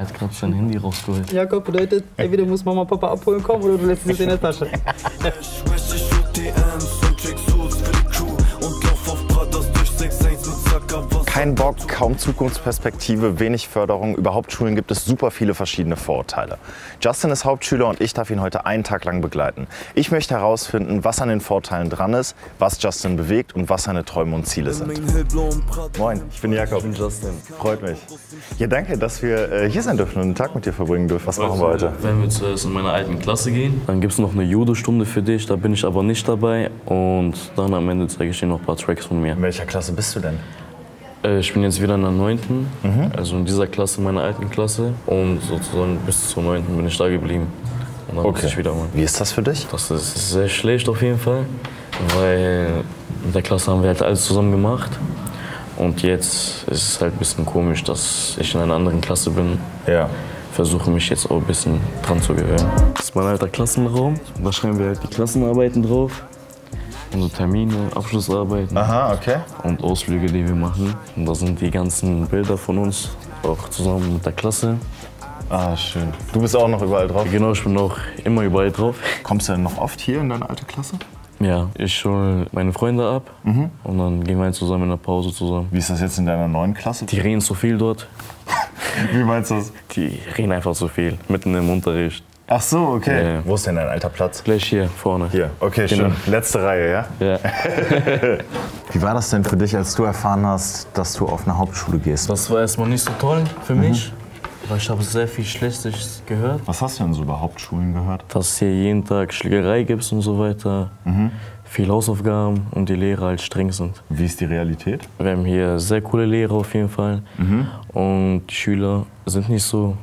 Er hat gerade sein Handy rausgeholt. Jakob bedeutet, entweder muss Mama Papa abholen kommen oder du lässt es in der Tasche. Kein Bock, kaum Zukunftsperspektive, wenig Förderung. Über Hauptschulen gibt es super viele verschiedene Vorurteile. Justin ist Hauptschüler und ich darf ihn heute einen Tag lang begleiten. Ich möchte herausfinden, was an den Vorteilen dran ist, was Justin bewegt und was seine Träume und Ziele sind. Moin, ich bin Jakob. Ich bin Justin. Freut mich. Ja, danke, dass wir äh, hier sein dürfen und einen Tag mit dir verbringen dürfen. Was machen wir heute? Wenn wir zuerst in meine alten Klasse gehen, dann gibt es noch eine Judo-Stunde für dich, da bin ich aber nicht dabei. Und dann am Ende zeige ich dir noch ein paar Tracks von mir. In welcher Klasse bist du denn? Äh, Ich bin jetzt wieder in der 9., also in dieser Klasse, meiner alten Klasse. Und sozusagen bis zur 9. bin ich da geblieben. Und dann muss ich wieder mal. Wie ist das für dich? Das ist sehr schlecht auf jeden Fall, weil mit der Klasse haben wir halt alles zusammen gemacht. Und jetzt ist es halt ein bisschen komisch, dass ich in einer anderen Klasse bin. Ja. Versuche mich jetzt auch ein bisschen dran zu gewöhnen. Das ist mein alter Klassenraum. Da schreiben wir halt die Klassenarbeiten drauf. Unsere Termine, Abschlussarbeiten Aha, okay. und Ausflüge, die wir machen. Und da sind die ganzen Bilder von uns, auch zusammen mit der Klasse. Ah, schön. Du bist auch noch überall drauf. Genau, ich bin auch immer überall drauf. Kommst du denn noch oft hier in deine alte Klasse? Ja, ich hole meine Freunde ab und dann gehen wir zusammen in der Pause zusammen. Wie ist das jetzt in deiner neuen Klasse? Die reden zu viel dort. Wie meinst du das? Die reden einfach zu viel, mitten im Unterricht. Ach so, okay. Ja, ja. Wo ist denn dein alter Platz? Gleich hier vorne. Hier, okay, Genau. schön. Letzte Reihe, ja? Ja. Wie war das denn für dich, als du erfahren hast, dass du auf eine Hauptschule gehst? Das war erstmal nicht so toll für mich, weil ich habe sehr viel Schlechtes gehört. Was hast du denn so über Hauptschulen gehört? Dass es hier jeden Tag Schlägerei gibt und so weiter. Viel Hausaufgaben und die Lehrer halt streng sind. Wie ist die Realität? Wir haben hier sehr coole Lehrer auf jeden Fall. Und die Schüler sind nicht so,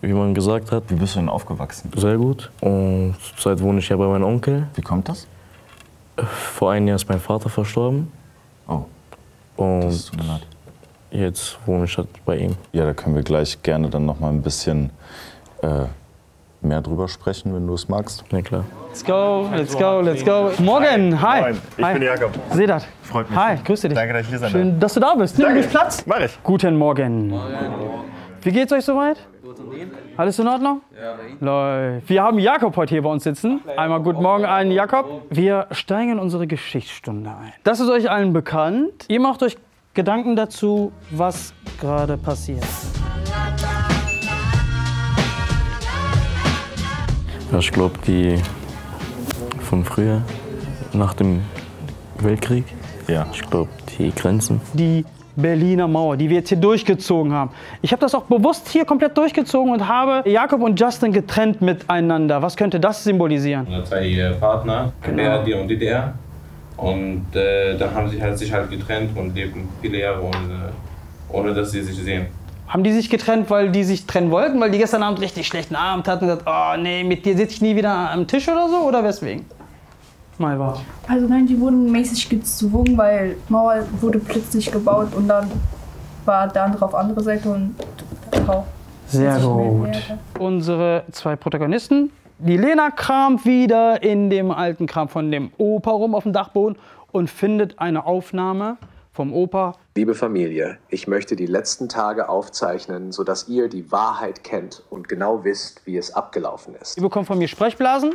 wie man gesagt hat, Wie bist du denn aufgewachsen? sehr gut. Und zurzeit wohne ich ja bei meinem Onkel. Wie kommt das? Vor einem Jahr ist mein Vater verstorben. Oh, Und das tut mir leid. jetzt wohne ich halt bei ihm. Ja, da können wir gleich gerne dann noch mal ein bisschen äh, mehr drüber sprechen, wenn du es magst. Na klar. Let's go, let's go, let's go. Morgen, hi. Moin, ich hi. bin Jakob. Sedat. Freut mich. Hi, grüße dich. Danke, dass ich hier sein Schön, dass du da bist. Nimm dich Platz. Mach ich. Guten Morgen. Wie geht's euch soweit? Alles in Ordnung? Ja, Läuft. Wir haben Jakob heute hier bei uns sitzen. Einmal guten Morgen allen Jakob. Wir steigen in unsere Geschichtsstunde ein. Das ist euch allen bekannt. Ihr macht euch Gedanken dazu, was gerade passiert. Ja, ich glaube, die von früher, nach dem Weltkrieg, Ja. ich glaube, die Grenzen. Die Berliner Mauer, die wir jetzt hier durchgezogen haben. Ich habe das auch bewusst hier komplett durchgezogen und habe Jakob und Justin getrennt miteinander. Was könnte das symbolisieren? zwei äh, Partner, BRD und DDR. Und äh, dann haben sie halt sich halt getrennt und lebten viele Jahre ohne, ohne dass sie sich sehen. Haben die sich getrennt, weil die sich trennen wollten, weil die gestern Abend richtig schlechten Abend hatten und gesagt, oh nee, mit dir sitze ich nie wieder am Tisch oder so? Oder weswegen? Mal war. Also nein, die wurden mäßig gezwungen, weil Mauer wurde plötzlich gebaut und dann war der andere auf andere Seite und auch. Sehr gut. Unsere zwei Protagonisten. Die Lena kramt wieder in dem alten Kram von dem Opa rum auf dem Dachboden und findet eine Aufnahme vom Opa. Liebe Familie, ich möchte die letzten Tage aufzeichnen, sodass ihr die Wahrheit kennt und genau wisst, wie es abgelaufen ist. Ihr bekommt von mir Sprechblasen.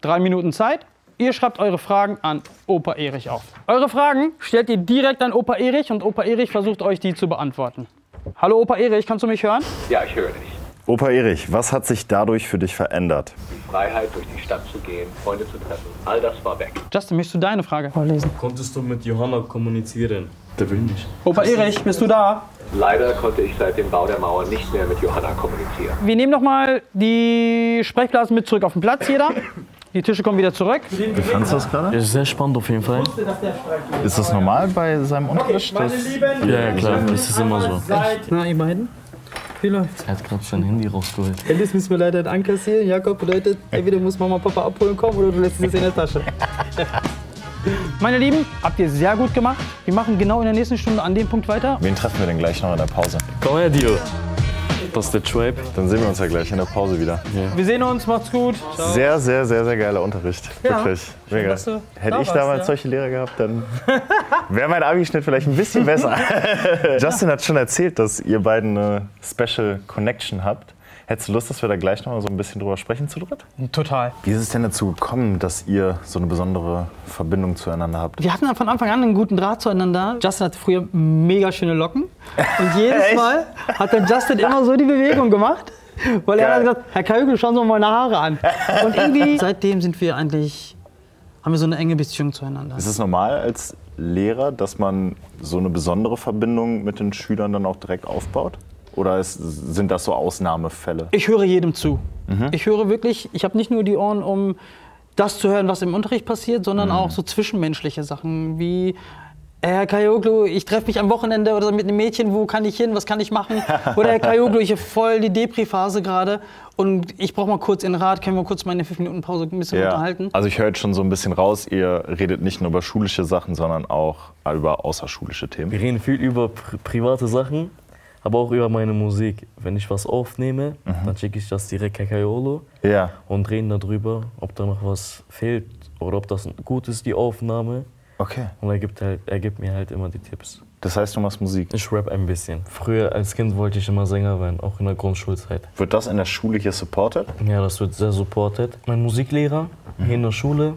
Drei Minuten Zeit. Ihr schreibt eure Fragen an Opa Erich auf. Eure Fragen stellt ihr direkt an Opa Erich und Opa Erich versucht euch die zu beantworten. Hallo Opa Erich, kannst du mich hören? Ja, ich höre dich. Opa Erich, was hat sich dadurch für dich verändert? Die Freiheit, durch die Stadt zu gehen, Freunde zu treffen, all das war weg. Justin, möchtest du deine Frage vorlesen? Konntest du mit Johanna kommunizieren? Der will nicht. Opa Erich, bist du da? Leider konnte ich seit dem Bau der Mauer nicht mehr mit Johanna kommunizieren. Wir nehmen noch mal die Sprechblasen mit zurück auf den Platz, jeder. Die Tische kommen wieder zurück. Wie fandest du das gerade? Ist sehr spannend auf jeden Fall. Ist das normal bei seinem Unterricht? Das Ja, ja klar, das ist immer so. Na, ihr beiden? Wie läuft's? Er hat gerade sein Handy rausgeholt. Handys müssen wir leider ankassieren. Jakob bedeutet, entweder muss Mama Papa abholen kommen oder du lässt es in der Tasche. Meine Lieben, habt ihr sehr gut gemacht. Wir machen genau in der nächsten Stunde an dem Punkt weiter. Wen treffen wir denn gleich noch in der Pause? Komm her, Dio. Das ist der Tribe. Dann sehen wir uns ja gleich in der Pause wieder. Wir sehen uns, macht's gut. Ciao. Sehr, sehr, sehr, sehr geiler Unterricht. Ja. Wirklich. Mega. dass du Hätte da ich warst, damals ja. solche Lehrer gehabt, dann wäre mein Abischnitt vielleicht ein bisschen besser. Justin hat schon erzählt, dass ihr beiden eine Special Connection habt. Hättest du Lust, dass wir da gleich noch mal so ein bisschen drüber sprechen zu dritt? Total. Wie ist es denn dazu gekommen, dass ihr so eine besondere Verbindung zueinander habt? Wir hatten von Anfang an einen guten Draht zueinander. Justin hatte früher mega schöne Locken. Und jedes? Mal hat dann Justin immer so die Bewegung gemacht. Weil er Geil. hat gesagt, Herr Kajügel, schauen Sie mal meine Haare an. Und irgendwie, seitdem sind wir eigentlich, haben wir so eine enge Beziehung zueinander. Ist es normal als Lehrer, dass man so eine besondere Verbindung mit den Schülern dann auch direkt aufbaut? Oder ist, sind das so Ausnahmefälle? Ich höre jedem zu. Mhm. Ich höre wirklich, ich habe nicht nur die Ohren, um das zu hören, was im Unterricht passiert, sondern Mhm. auch so zwischenmenschliche Sachen wie Herr Kajoglu, ich treffe mich am Wochenende oder mit einem Mädchen, wo kann ich hin, was kann ich machen? Oder Herr Kajoglu, ich habe voll die Depri-Phase gerade und ich brauche mal kurz den Rat, können wir kurz mal in der 5-Minuten-Pause ein bisschen unterhalten? Also ich höre jetzt schon so ein bisschen raus, ihr redet nicht nur über schulische Sachen, sondern auch über außerschulische Themen. Wir reden viel über pri private Sachen, aber auch über meine Musik. Wenn ich was aufnehme, dann schicke ich das direkt Kakaiolo Ja. und reden darüber, ob da noch was fehlt oder ob das gut ist, die Aufnahme. Okay. Und er gibt, halt, er gibt mir halt immer die Tipps. Das heißt, du machst Musik. Ich rap ein bisschen. Früher als Kind wollte ich immer Sänger werden, auch in der Grundschulzeit. Wird das in der Schule hier supported? Ja, das wird sehr supported. Mein Musiklehrer hier in der Schule,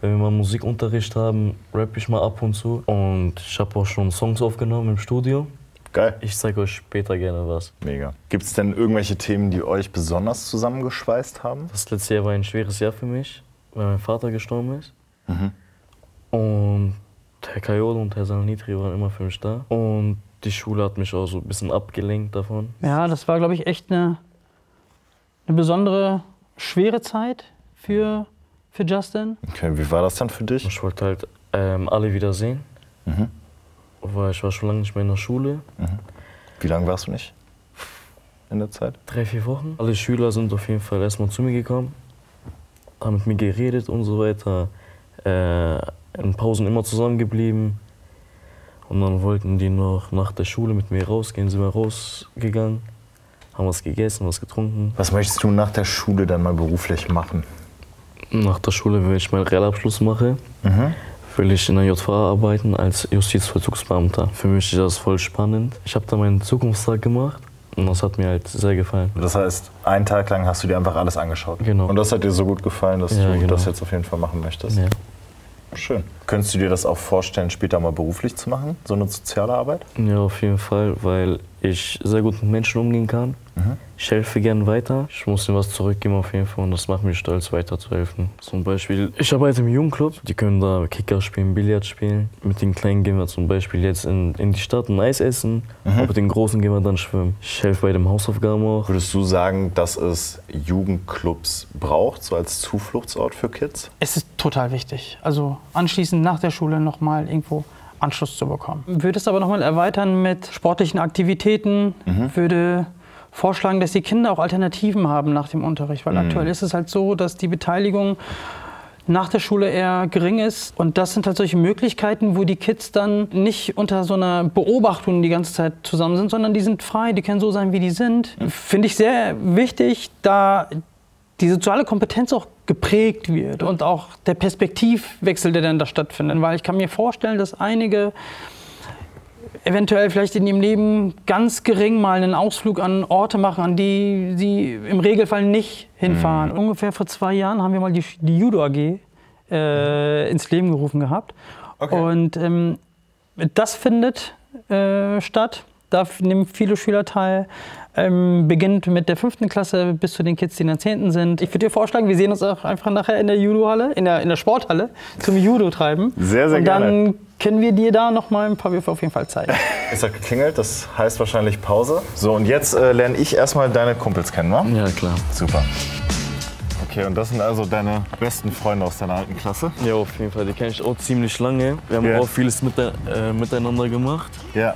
wenn wir mal Musikunterricht haben, rappe ich mal ab und zu. Und ich habe auch schon Songs aufgenommen im Studio. Geil. Ich zeige euch später gerne was. Mega. Gibt es denn irgendwelche Themen, die euch besonders zusammengeschweißt haben? Das letzte Jahr war ein schweres Jahr für mich, weil mein Vater gestorben ist. Und Herr Kajol und Herr Sanitri waren immer für mich da. Und die Schule hat mich auch so ein bisschen abgelenkt davon. Ja, das war, glaube ich, echt eine, eine besondere, schwere Zeit für, für Justin. Okay, wie war das dann für dich? Ich wollte halt ähm, alle wiedersehen. Weil ich war schon lange nicht mehr in der Schule. Wie lange warst du nicht in der Zeit? Drei, vier Wochen. Alle Schüler sind auf jeden Fall erstmal zu mir gekommen, haben mit mir geredet und so weiter. Äh, in Pausen immer zusammengeblieben. Und dann wollten die noch nach der Schule mit mir rausgehen, sind wir rausgegangen, haben was gegessen, was getrunken. Was möchtest du nach der Schule dann mal beruflich machen? Nach der Schule, wenn ich meinen Realabschluss mache, will ich in der JVA arbeiten als Justizvollzugsbeamter. Für mich ist das voll spannend. Ich habe da meinen Zukunftstag gemacht und das hat mir halt sehr gefallen. Das heißt, einen Tag lang hast du dir einfach alles angeschaut. Genau. Und das hat dir so gut gefallen, dass Ja, du genau. das jetzt auf jeden Fall machen möchtest. Ja. Schön. Könntest du dir das auch vorstellen, später mal beruflich zu machen, so eine soziale Arbeit? Ja, auf jeden Fall, weil ich sehr gut mit Menschen umgehen kann. Ich helfe gern weiter. Ich muss ihnen was zurückgeben auf jeden Fall und das macht mich stolz, weiterzuhelfen. Zum Beispiel, ich arbeite im Jugendclub. Die können da Kicker spielen, Billard spielen. Mit den Kleinen gehen wir zum Beispiel jetzt in, in die Stadt ein Eis essen. Und mit den Großen gehen wir dann schwimmen. Ich helfe bei den Hausaufgaben auch. Würdest du sagen, dass es Jugendclubs braucht, so als Zufluchtsort für Kids? Es ist total wichtig. Also anschließend nach der Schule nochmal irgendwo Anschluss zu bekommen. Würde es aber nochmal erweitern mit sportlichen Aktivitäten, würde vorschlagen, dass die Kinder auch Alternativen haben nach dem Unterricht. Weil aktuell ist es halt so, dass die Beteiligung nach der Schule eher gering ist. Und das sind halt solche Möglichkeiten, wo die Kids dann nicht unter so einer Beobachtung die ganze Zeit zusammen sind, sondern die sind frei, die können so sein, wie die sind. Finde ich sehr wichtig, da die soziale Kompetenz auch geprägt wird und auch der Perspektivwechsel, der dann da stattfindet. Weil ich kann mir vorstellen, dass einige eventuell vielleicht in ihrem Leben ganz gering mal einen Ausflug an Orte machen, an die sie im Regelfall nicht hinfahren. Ungefähr vor zwei Jahren haben wir mal die, die Judo AG äh, ins Leben gerufen gehabt. Und ähm, das findet äh, statt. Da nehmen viele Schüler teil. Ähm, beginnt mit der fünften Klasse bis zu den Kids, die in der zehnten sind. Ich würde dir vorschlagen, wir sehen uns auch einfach nachher in der Judo-Halle, in der, in der Sporthalle zum Judo treiben. Sehr, sehr Und gerne. Können wir dir da noch mal ein paar Würfe auf jeden Fall zeigen. Es hat geklingelt, das heißt wahrscheinlich Pause. So, und jetzt äh, lerne ich erstmal deine Kumpels kennen, wa? Ja, klar. Super. Okay, und das sind also deine besten Freunde aus deiner alten Klasse? Ja, auf jeden Fall. Die kenne ich auch ziemlich lange. Wir haben Ja. auch vieles mit, äh, miteinander gemacht Ja.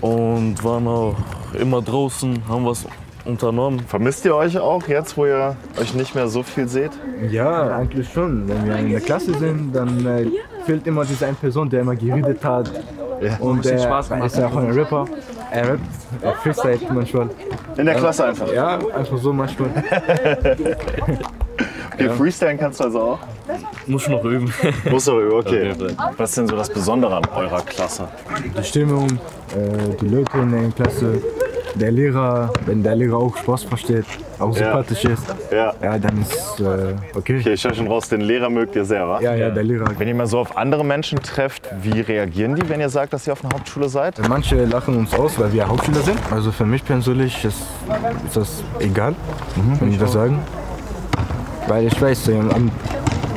und waren auch immer draußen, haben was unternommen. Vermisst ihr euch auch jetzt, wo ihr euch nicht mehr so viel seht? Ja, eigentlich schon. Wenn wir in der Klasse sind, dann äh, fehlt immer diese eine Person, der immer geredet hat. Und der ist ja auch ein Rapper. Er rappt, er freestylt manchmal. In der Klasse einfach. Ja, einfach so manchmal. Okay, Freestylen kannst du also auch? Muss noch üben. Muss du üben, okay. Okay. Was ist denn so das Besondere an eurer Klasse? Die Stimmung, äh, die Leute in der Klasse, der Lehrer, wenn der Lehrer auch Spaß versteht, auch sympathisch ist, Ja. ja, dann ist äh, okay. Okay, ich höre schon raus, den Lehrer mögt ihr sehr, wa? Ja, ja, der Lehrer. Wenn ihr mal so auf andere Menschen trefft, wie reagieren die, wenn ihr sagt, dass ihr auf einer Hauptschule seid? Manche lachen uns aus, weil wir Hauptschüler sind. Also für mich persönlich ist, ist das egal, wenn die das sagen. Weil ich weiß, ähm,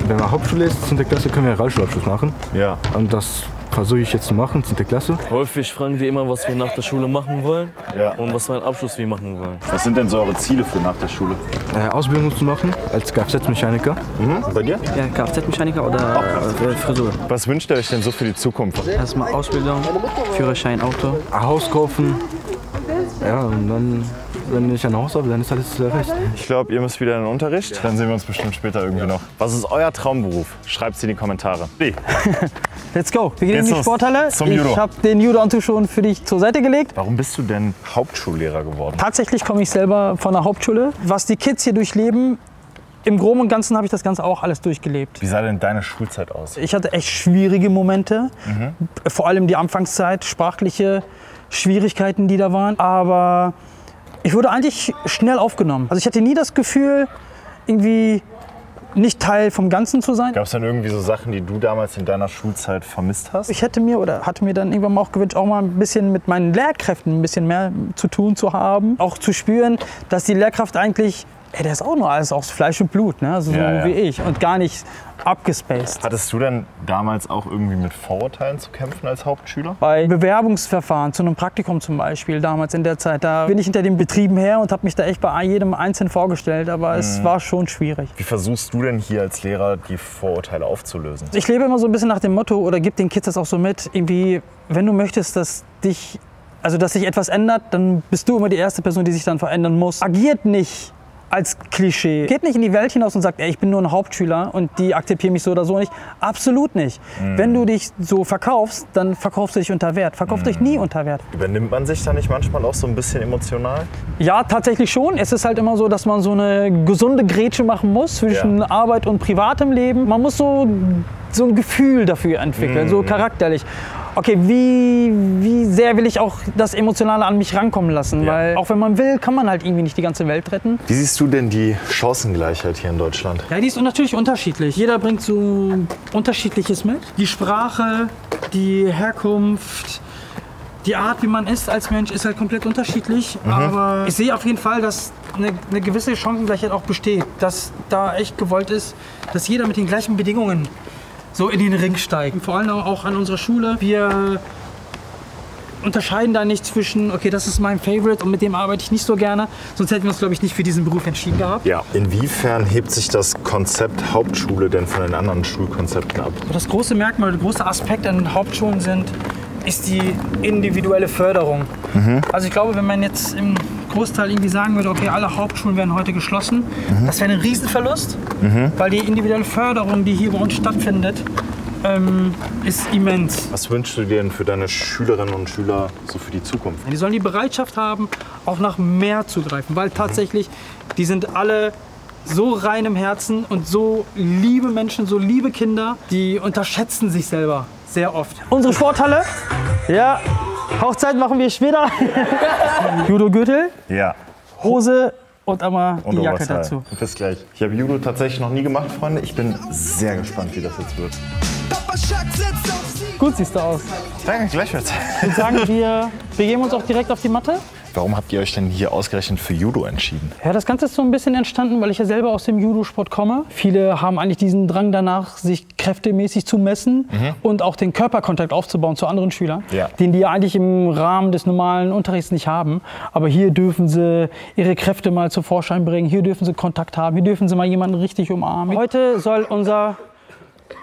wenn man Hauptschule ist, 10. Klasse, können wir einen Realschulabschluss machen. Ja. Und das versuche ich jetzt zu machen, 10. Klasse. Häufig fragen die immer, was wir nach der Schule machen wollen Ja. und was für einen Abschluss wir machen wollen. Was sind denn so eure Ziele für nach der Schule? Äh, Ausbildung zu machen als Kfz-Mechaniker. Mhm. Und bei dir? Ja, Kfz-Mechaniker oder äh, Frisur. Was wünscht ihr euch denn so für die Zukunft? Erstmal Ausbildung, Führerschein, Auto. Ein Haus kaufen. Ja, und dann, wenn ich ein Haus habe, dann ist alles äh, recht. Ich glaube, ihr müsst wieder in den Unterricht. Dann sehen wir uns bestimmt später irgendwie noch. Was ist euer Traumberuf? Schreibt es in die Kommentare. Nee. Let's go. Wir gehen Jetzt in die. Sporthalle. Zum Judo. Ich habe den Judo-Anzug schon für dich zur Seite gelegt. Warum bist du denn Hauptschullehrer geworden? Tatsächlich komme ich selber von der Hauptschule. Was die Kids hier durchleben, im Groben und Ganzen habe ich das Ganze auch alles durchgelebt. Wie sah denn deine Schulzeit aus? Ich hatte echt schwierige Momente, vor allem die Anfangszeit, sprachliche Schwierigkeiten, die da waren. Aber ich wurde eigentlich schnell aufgenommen. Also ich hatte nie das Gefühl, irgendwie nicht Teil vom Ganzen zu sein. Gab es denn irgendwie so Sachen, die du damals in deiner Schulzeit vermisst hast? Ich hätte mir oder hatte mir dann irgendwann mal auch gewünscht, auch mal ein bisschen mit meinen Lehrkräften ein bisschen mehr zu tun zu haben. Auch zu spüren, dass die Lehrkraft eigentlich, ey, der ist auch nur alles aus Fleisch und Blut, ne? so Ja, ja. wie ich und gar nicht abgespaced. Hattest du denn damals auch irgendwie mit Vorurteilen zu kämpfen als Hauptschüler? Bei Bewerbungsverfahren zu einem Praktikum zum Beispiel, damals in der Zeit, da bin ich hinter den Betrieben her und habe mich da echt bei jedem Einzelnen vorgestellt, aber es war schon schwierig. Wie versuchst du denn hier als Lehrer die Vorurteile aufzulösen? Ich lebe immer so ein bisschen nach dem Motto oder gebe den Kids das auch so mit, irgendwie, wenn du möchtest, dass dich, also dass sich etwas ändert, dann bist du immer die erste Person, die sich dann verändern muss. Agiert nicht als Klischee. Geht nicht in die Welt hinaus und sagt, ey, ich bin nur ein Hauptschüler und die akzeptieren mich so oder so nicht. Absolut nicht. Wenn du dich so verkaufst, dann verkaufst du dich unter Wert. Verkauf dich nie unter Wert. Übernimmt man sich da nicht manchmal auch so ein bisschen emotional? Ja, tatsächlich schon. Es ist halt immer so, dass man so eine gesunde Grätsche machen muss zwischen Ja. Arbeit und privatem Leben. Man muss so, so ein Gefühl dafür entwickeln, Mhm. so charakterlich. Okay, wie, wie sehr will ich auch das Emotionale an mich rankommen lassen? Ja. Weil auch wenn man will, kann man halt irgendwie nicht die ganze Welt retten. Wie siehst du denn die Chancengleichheit hier in Deutschland? Ja, die ist natürlich unterschiedlich. Jeder bringt so unterschiedliches mit. Die Sprache, die Herkunft, die Art, wie man ist als Mensch, ist halt komplett unterschiedlich. Aber ich sehe auf jeden Fall, dass eine, eine gewisse Chancengleichheit auch besteht. Dass da echt gewollt ist, dass jeder mit den gleichen Bedingungen so in den Ring steigt. Vor allem auch an unserer Schule. Wir unterscheiden da nicht zwischen, okay, das ist mein Favorite und mit dem arbeite ich nicht so gerne. Sonst hätten wir uns, glaube ich, nicht für diesen Beruf entschieden gehabt. Ja. Inwiefern hebt sich das Konzept Hauptschule denn von den anderen Schulkonzepten ab? Das große Merkmal, der große Aspekt an Hauptschulen sind, ist die individuelle Förderung. Also ich glaube, wenn man jetzt im Großteil irgendwie sagen würde, okay, alle Hauptschulen werden heute geschlossen, das wäre ein Riesenverlust, weil die individuelle Förderung, die hier bei uns stattfindet, ähm, ist immens. Was wünschst du dir denn für deine Schülerinnen und Schüler so für die Zukunft? Die sollen die Bereitschaft haben, auch nach mehr zu greifen, weil tatsächlich, die sind alle so rein im Herzen und so liebe Menschen, so liebe Kinder, die unterschätzen sich selber sehr oft. Unsere Sporthalle, ja, Hochzeit machen wir später. Judo-Gürtel, Ja. Hose und einmal Und die Jacke dazu. Bis gleich. Ich habe Judo tatsächlich noch nie gemacht, Freunde. Ich bin sehr gespannt, wie das jetzt wird. Gut siehst du aus. Danke, gleichfalls. Ich würde sagen, wir begeben uns auch direkt auf die Matte. Warum habt ihr euch denn hier ausgerechnet für Judo entschieden? Ja, das Ganze ist so ein bisschen entstanden, weil ich ja selber aus dem Judo-Sport komme. Viele haben eigentlich diesen Drang danach, sich kräftemäßig zu messen und auch den Körperkontakt aufzubauen zu anderen Schülern, Ja. den die ja eigentlich im Rahmen des normalen Unterrichts nicht haben. Aber hier dürfen sie ihre Kräfte mal zu Vorschein bringen, hier dürfen sie Kontakt haben, hier dürfen sie mal jemanden richtig umarmen. Heute soll unser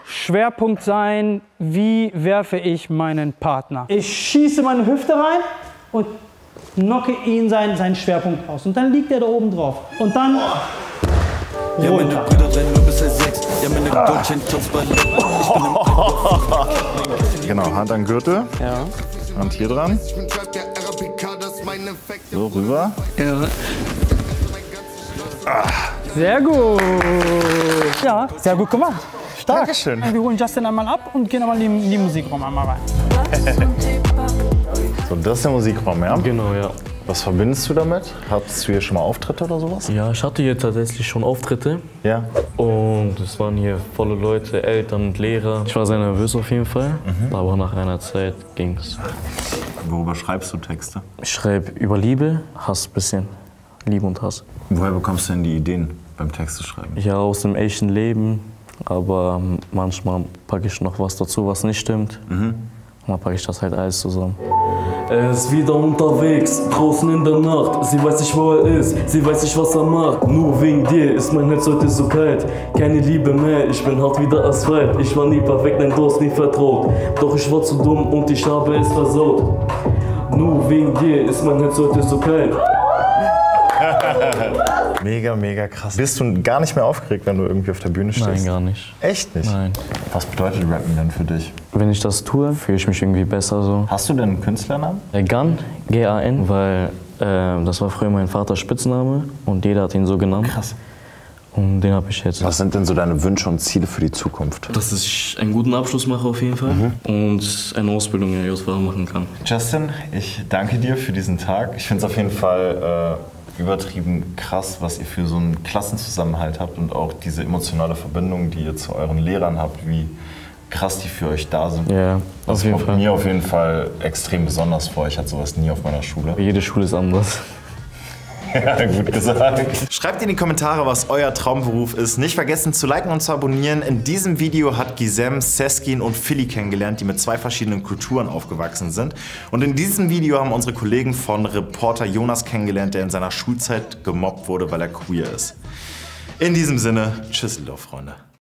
Schwerpunkt sein, wie werfe ich meinen Partner. Ich schieße meine Hüfte rein und knocke ihn seinen, seinen Schwerpunkt aus. Und dann liegt er da oben drauf. Und dann runter. Genau, Hand an Gürtel. Ja. Hand hier dran. So, rüber. Ja. Sehr gut. Ja, sehr gut gemacht. Stark. Dankeschön. Wir holen Justin einmal ab und gehen einmal in den Musikraum einmal rein. So, das ist der Musikraum, ja? Genau, ja. Was verbindest du damit? Hattest du hier schon mal Auftritte oder sowas? Ja, ich hatte hier tatsächlich schon Auftritte. Ja. Und es waren hier volle Leute, Eltern und Lehrer. Ich war sehr nervös auf jeden Fall, aber nach einer Zeit ging's. Worüber schreibst du Texte? Ich schreibe über Liebe, Hass ein bisschen. Liebe und Hass. Woher bekommst du denn die Ideen beim Texte schreiben? Ja, aus dem echten Leben, aber manchmal packe ich noch was dazu, was nicht stimmt. Und dann packe ich das halt alles zusammen. Er ist wieder unterwegs, draußen in der Nacht. Sie weiß nicht, wo er ist, sie weiß nicht, was er macht. Nur wegen dir ist mein Herz heute so kalt. Keine Liebe mehr, ich bin hart wie der Asphalt. Ich war nie perfekt, nein, du hast nie vertraut. Doch ich war zu dumm und ich habe es versaut. Nur wegen dir ist mein Herz heute so kalt. Mega, mega krass. Bist du gar nicht mehr aufgeregt, wenn du irgendwie auf der Bühne stehst? Nein, gar nicht. Echt nicht? Nein. Was bedeutet Rappen denn für dich? Wenn ich das tue, fühle ich mich irgendwie besser so. Hast du denn einen Künstlernamen? Äh, Gan, G-A-N, weil äh, das war früher mein Vaters Spitzname und jeder hat ihn so genannt. Krass. Und den habe ich jetzt. Was sind denn so deine Wünsche und Ziele für die Zukunft? Dass ich einen guten Abschluss mache auf jeden Fall und eine Ausbildung in der JVA machen kann. Justin, ich danke dir für diesen Tag. Ich finde es auf jeden Fall äh, übertrieben krass, was ihr für so einen Klassenzusammenhalt habt und auch diese emotionale Verbindung, die ihr zu euren Lehrern habt, wie krass die für euch da sind. Ja, Das auf jeden kommt Fall. mir auf jeden Fall extrem besonders vor. Ich hatte sowas nie auf meiner Schule. Jede Schule ist anders. Ja, gut gesagt. Schreibt in die Kommentare, was euer Traumberuf ist. Nicht vergessen zu liken und zu abonnieren. In diesem Video hat Gizem, Seskin und Philly kennengelernt, die mit zwei verschiedenen Kulturen aufgewachsen sind. Und in diesem Video haben unsere Kollegen von Reporter Jonas kennengelernt, der in seiner Schulzeit gemobbt wurde, weil er queer ist. In diesem Sinne, tschüss, Freunde.